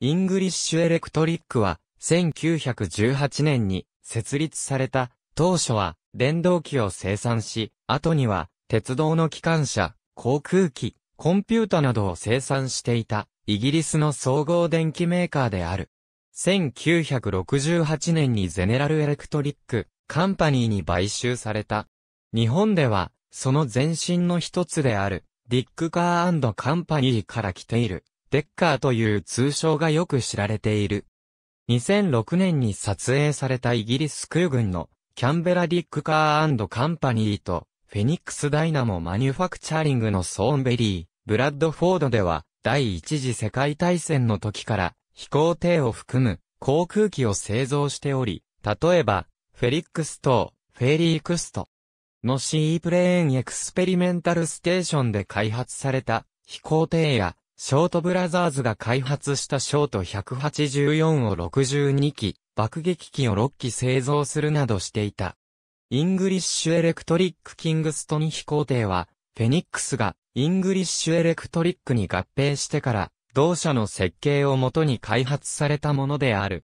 イングリッシュエレクトリックは1918年に設立された当初は電動機を生産し、後には鉄道の機関車、航空機、コンピュータなどを生産していたイギリスの総合電機メーカーである。1968年にゼネラルエレクトリックカンパニーに買収された。日本ではその前身の一つであるディックカーカンパニーから来ているデッカーという通称がよく知られている。2006年に撮影されたイギリス空軍のキャンベラディックカーカンパニーとフェニックスダイナモマニュファクチャーリングのソーンベリー、ブラッドフォードでは第一次世界大戦の時から飛行艇を含む航空機を製造しており、例えばフェリックス島、フェリークストのシープレーンエクスペリメンタルステーションで開発された飛行艇やショートブラザーズが開発したショート184を62機、爆撃機を6機製造するなどしていた。イングリッシュエレクトリックキングストン飛行艇は、フェニックスがイングリッシュエレクトリックに合併してから、同社の設計をもとに開発されたものである。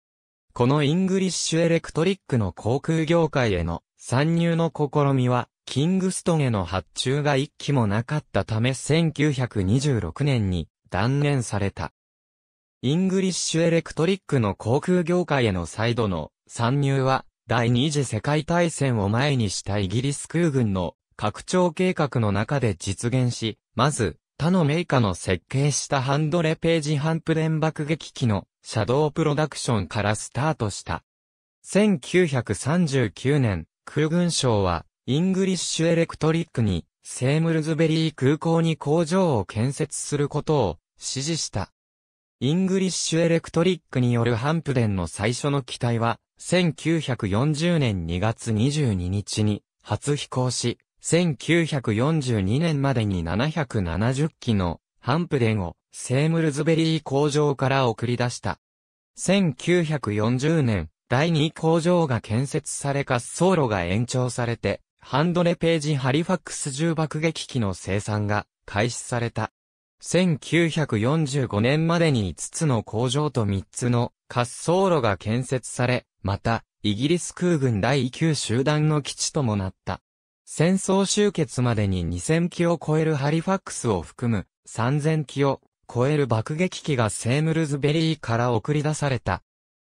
このイングリッシュエレクトリックの航空業界への参入の試みは、キングストンへの発注が一機もなかったため1926年に断念された。イングリッシュエレクトリックの航空業界への再度の参入は、第二次世界大戦を前にしたイギリス空軍の拡張計画の中で実現し、まず、他のメーカーの設計したハンドレページハンプデン爆撃機のシャドウプロダクションからスタートした。1939年、空軍省は、イングリッシュエレクトリックに、セームルズベリー空港に工場を建設することを指示した。イングリッシュエレクトリックによるハンプデンの最初の機体は、1940年2月22日に初飛行し、1942年までに770機のハンプデンをセームルズベリー工場から送り出した。1940年、第2工場が建設され滑走路が延長されて、ハンドレページハリファックス重爆撃機の生産が開始された。1945年までに5つの工場と3つの滑走路が建設され、また、イギリス空軍第9集団の基地ともなった。戦争終結までに2000機を超えるハリファックスを含む3000機を超える爆撃機がセームルズベリーから送り出された。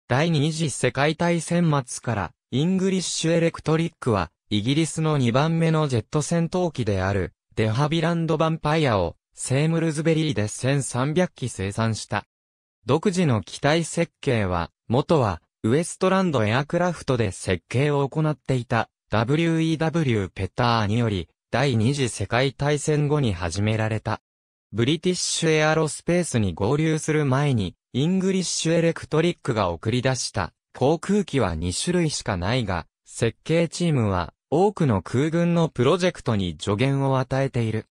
第二次世界大戦末からイングリッシュエレクトリックはイギリスの2番目のジェット戦闘機であるデハビランド・ヴァンパイアをセームルズベリーで1300機生産した。独自の機体設計は、元は、ウエストランドエアクラフトで設計を行っていた WEW ペターにより、第二次世界大戦後に始められた。ブリティッシュエアロスペースに合流する前に、イングリッシュエレクトリックが送り出した航空機は2種類しかないが、設計チームは多くの空軍のプロジェクトに助言を与えている。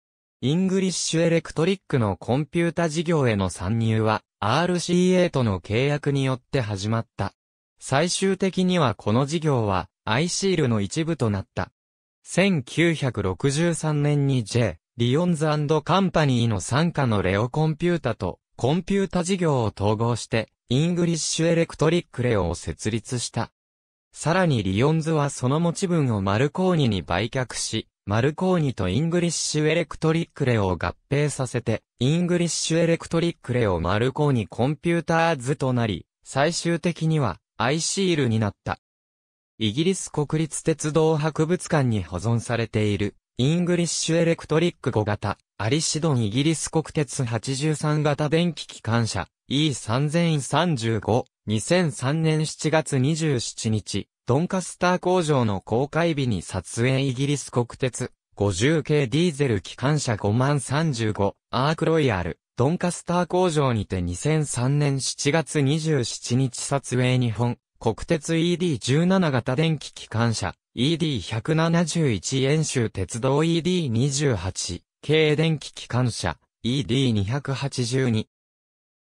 イングリッシュエレクトリックのコンピュータ事業への参入は RCA との契約によって始まった。最終的にはこの事業は ICL の一部となった。1963年に J、リオンズカンパニーの傘下のレオコンピュータとコンピュータ事業を統合してイングリッシュエレクトリックレオを設立した。さらにリオンズはその持ち分をマルコーニに売却し、マルコーニとイングリッシュエレクトリックレオを合併させて、イングリッシュエレクトリックレオマルコーニコンピューターズとなり、最終的には、 ICL になった。イギリス国立鉄道博物館に保存されている、イングリッシュエレクトリック5型、アリシドンイギリス国鉄83型電気機関車、E3035、2003年7月27日、ドンカスター工場の公開日に撮影イギリス国鉄。50系ディーゼル機関車5035アークロイヤル。ドンカスター工場にて2003年7月27日撮影日本。国鉄 ED17 型電気機関車。ED171 遠州鉄道 ED28 系電気機関車。ED282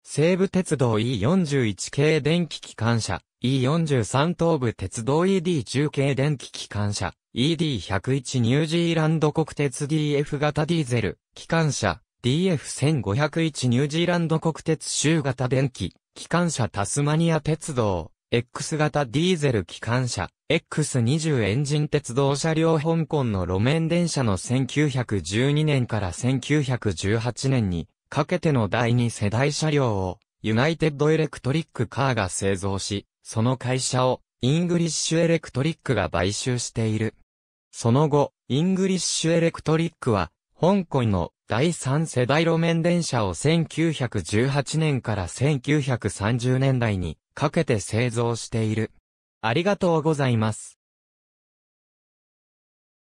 西武鉄道 E41 系電気機関車。E43 東武鉄道 ED10 系電気機関車 ED101 ニュージーランド国鉄 DF 型ディーゼル機関車 DF1501 ニュージーランド国鉄州型電気機関車タスマニア鉄道、X 型ディーゼル機関車、X20 エンジン鉄道車両香港の路面電車の1912年から1918年にかけての第2世代車両をユナイテッドエレクトリックカーが製造し、その会社をイングリッシュエレクトリックが買収している。その後、イングリッシュエレクトリックは、香港の第三世代路面電車を1918年から1930年代にかけて製造している。ありがとうございます。